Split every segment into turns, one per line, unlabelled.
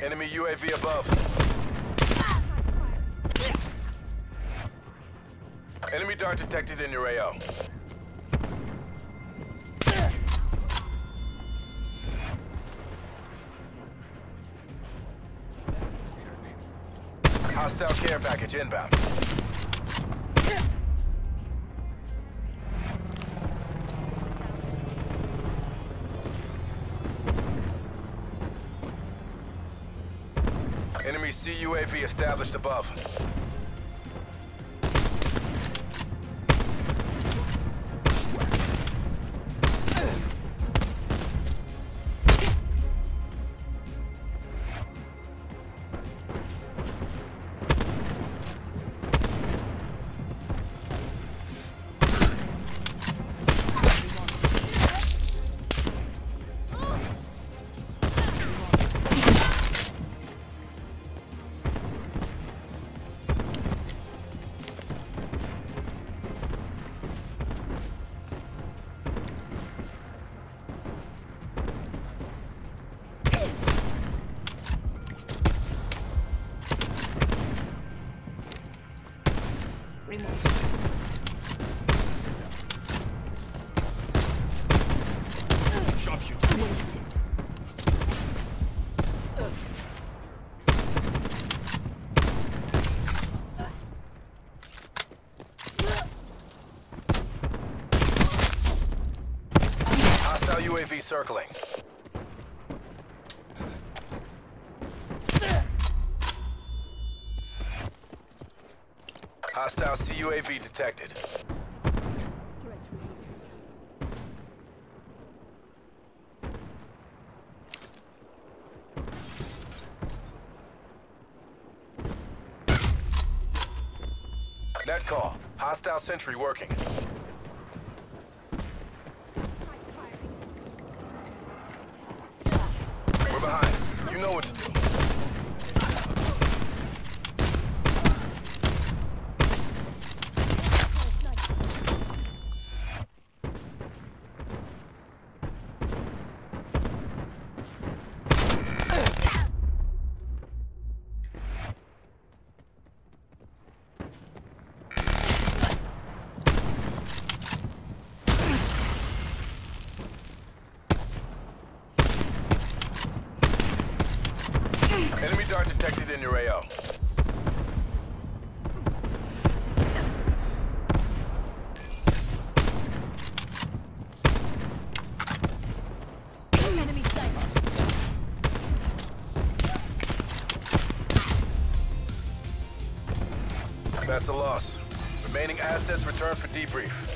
Enemy UAV above. Enemy dart detected in your AO. Hostile care package inbound. CUAV established above. UAV circling. Hostile CUAV detected. Net call. Hostile sentry working. A loss. Remaining assets return for debrief.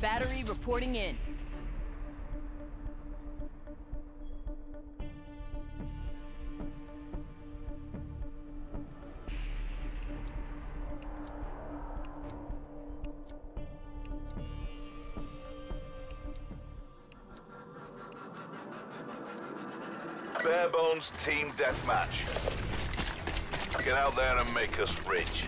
Battery reporting in.
Bare bones team deathmatch. Get out there and make us rich.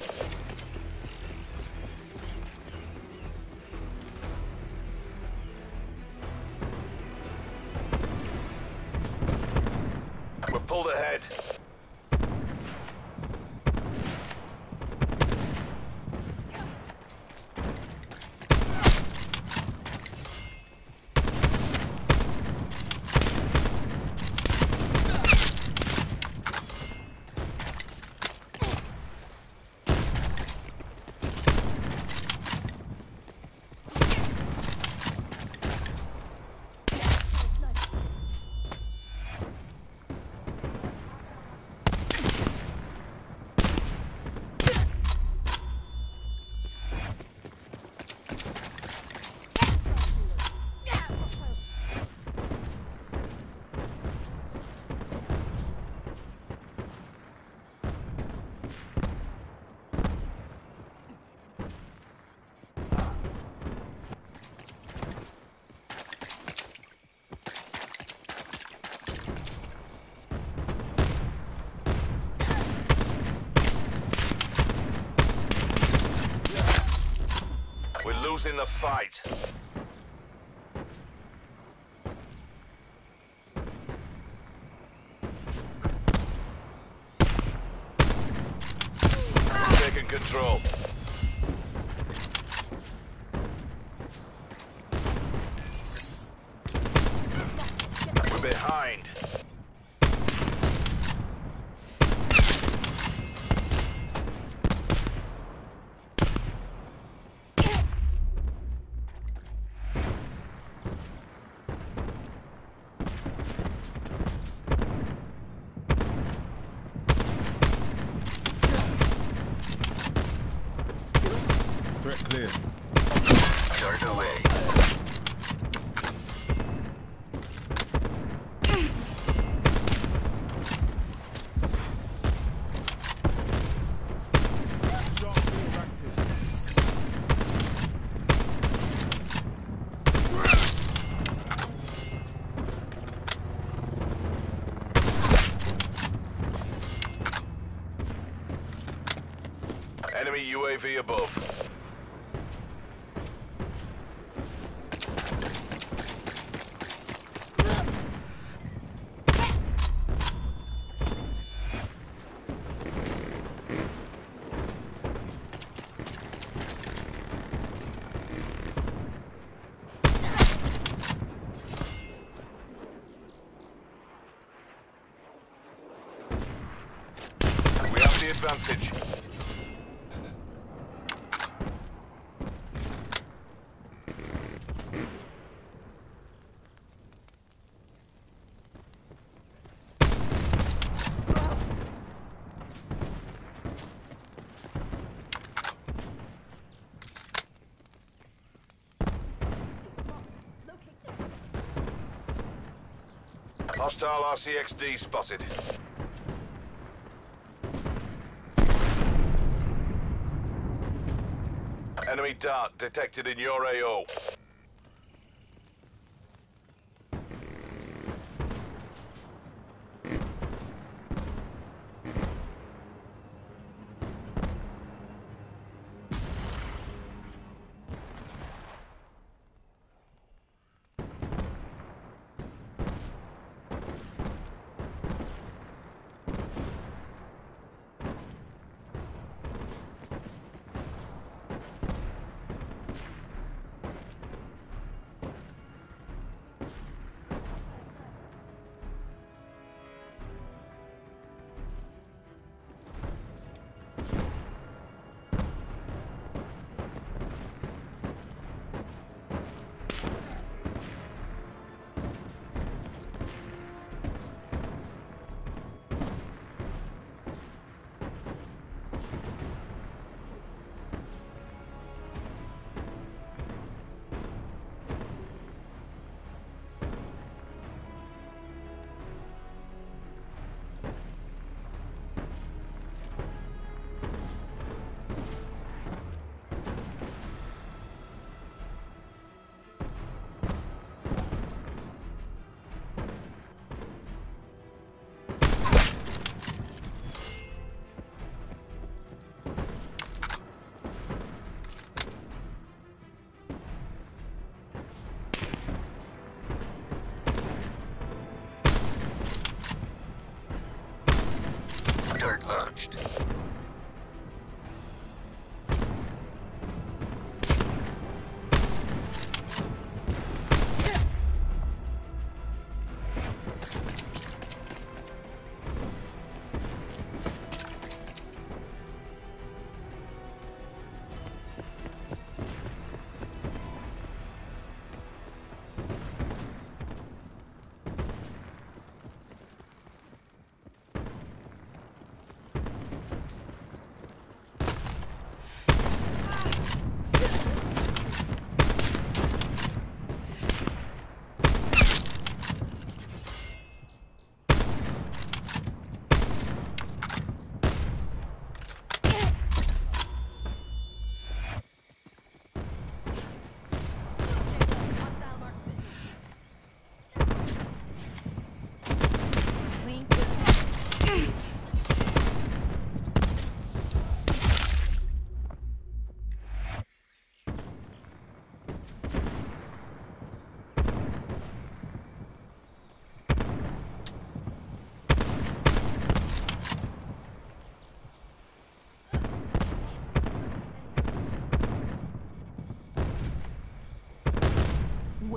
Losing the fight.
Threat clear.
Turned away. The advantage. Hostile RCXD spotted. Dart detected in your AO.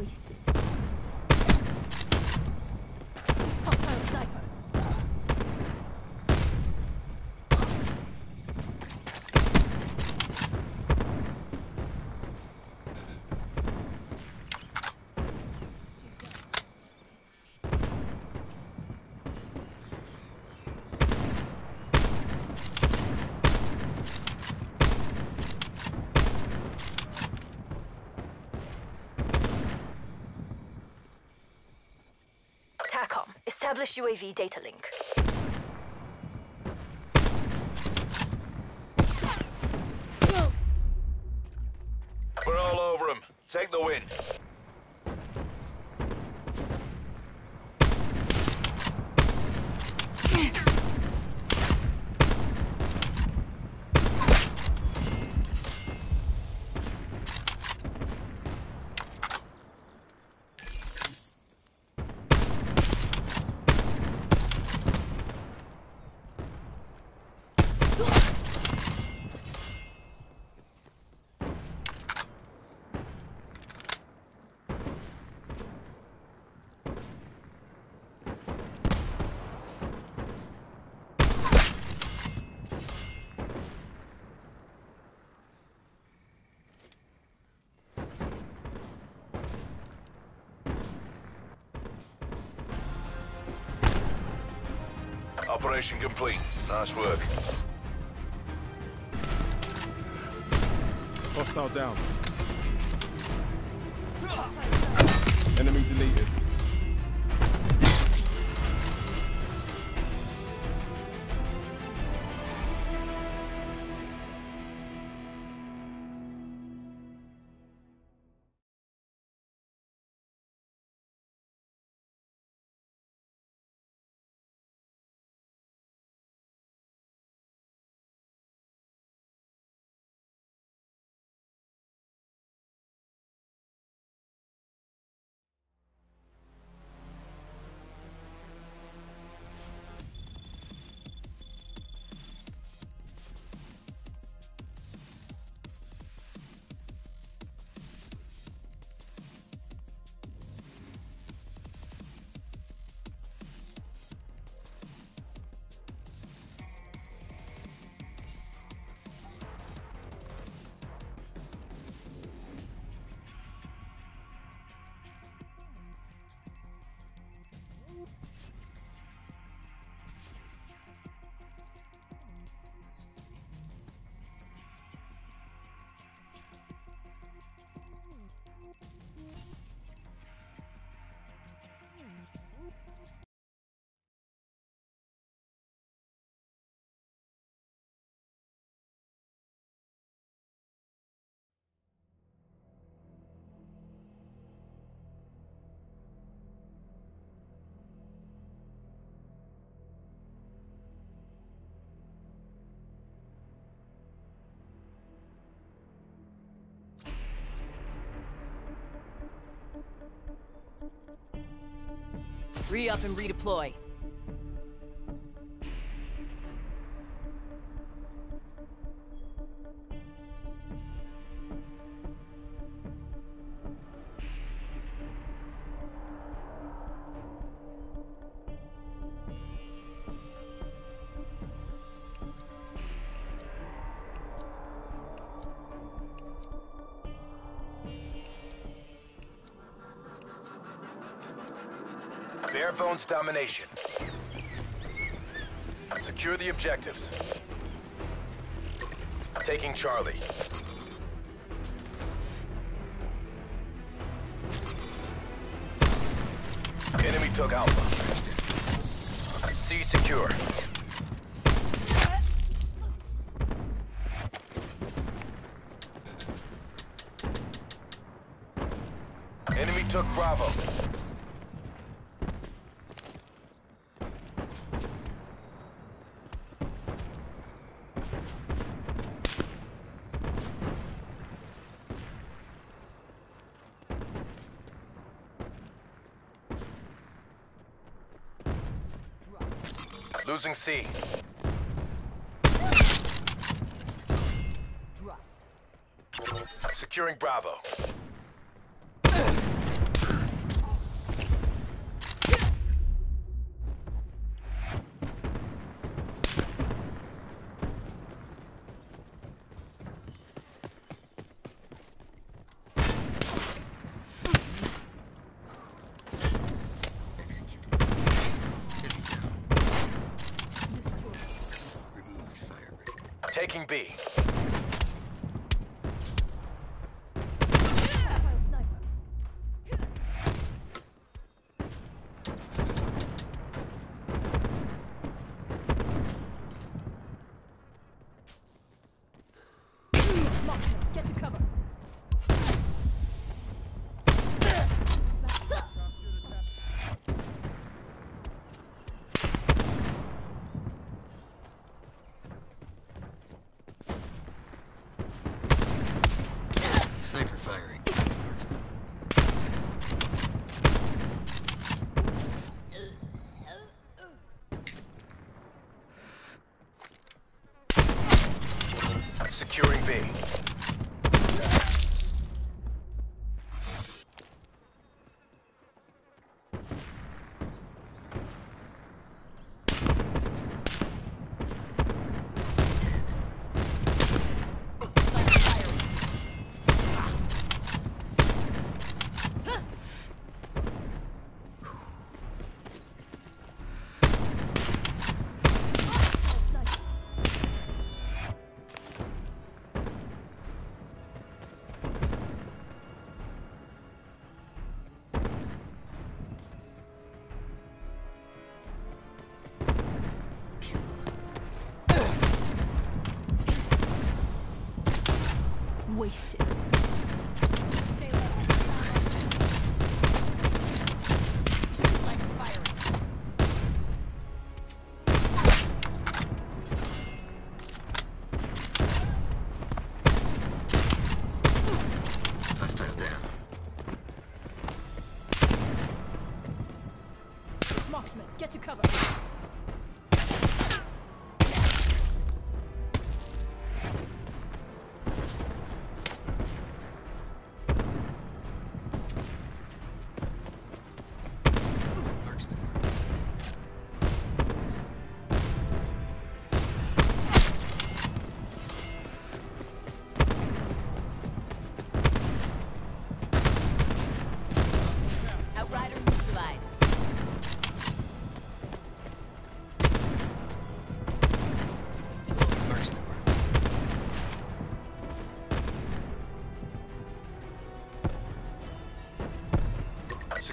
Wasted. Hostile sniper.
TACOM, establish UAV data link.
We're all over them. Take the win. Operation complete. Nice work.
Hostile down. Enemy deleted.
Re-up and redeploy.
Domination. Secure the objectives. Taking Charlie. Enemy took Alpha. C secure. Enemy took Bravo. Losing C. Securing Bravo. Taking B.
Sniper Wasted.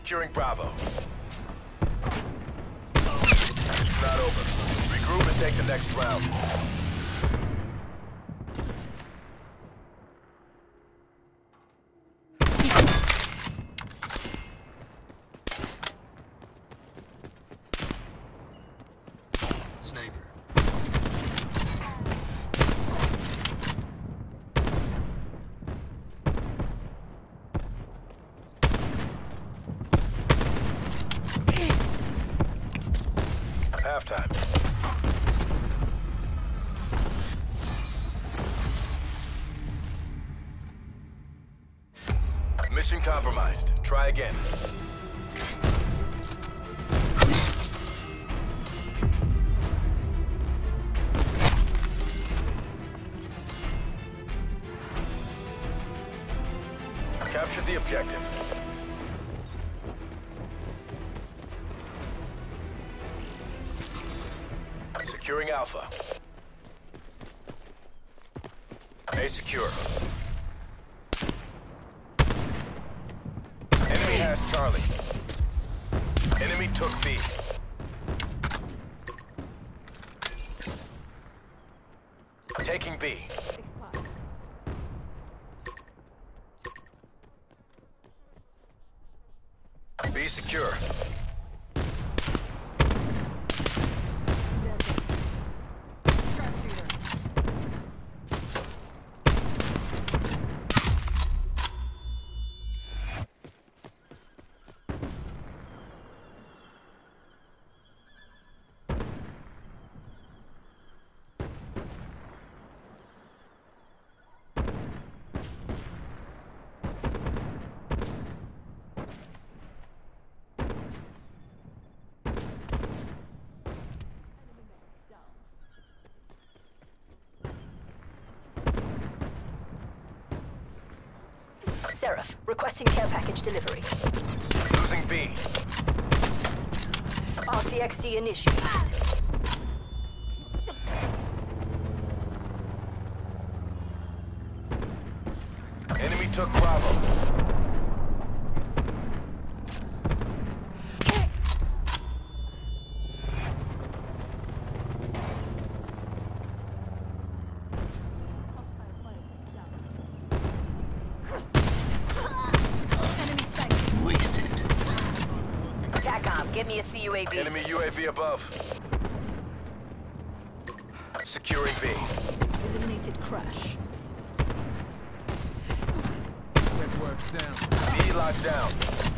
Securing Bravo. It's not over. Regroup and take the next round.
Sniper.
Halftime. Mission compromised. Try again. Taking B.
Sheriff. Requesting care package delivery.
Losing B.
RCXD initiated.
Enemy
took
Bravo. UAV above. Securing B.
Eliminated crash.
Networks down.
B locked down.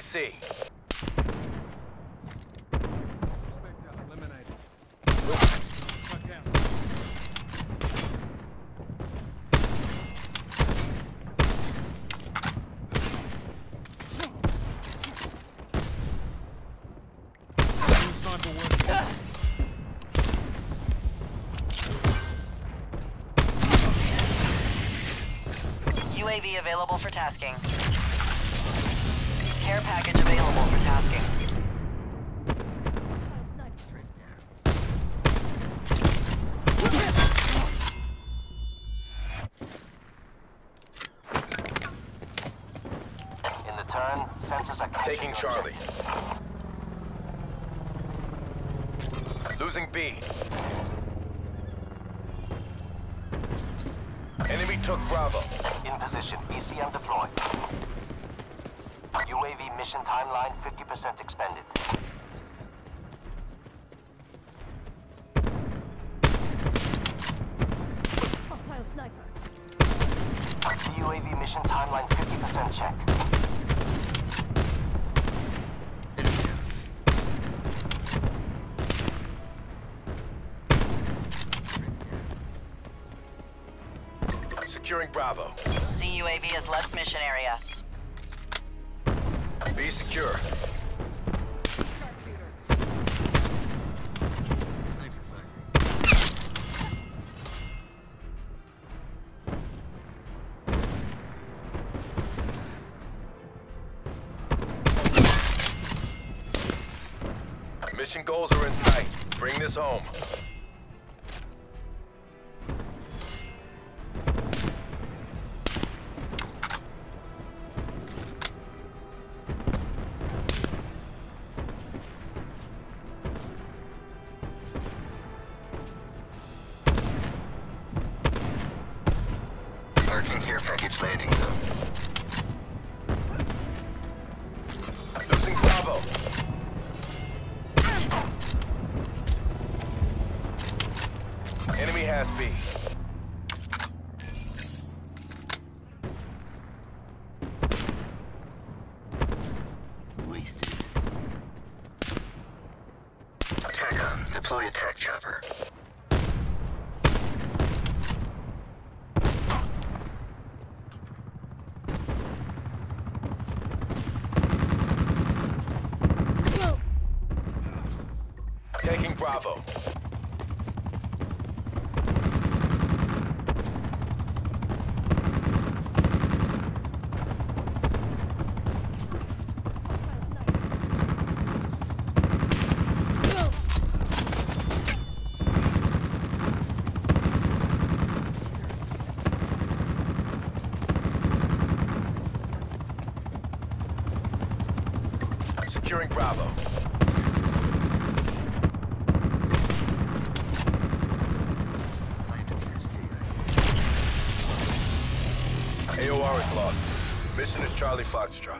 Taking C.
UAV available for tasking. Care package available for tasking.
In the turn, sensors are
Taking Charlie. Losing B. Enemy took Bravo.
In position, ECM deployed. UAV mission timeline 50% expended.
Hostile sniper.
CUAV mission timeline 50% check.
Securing Bravo.
CUAV has left mission area.
B secure. Mission goals are in sight. Bring this home.
Marking care
Taking Bravo. Securing Bravo. Charlie Foxtrot.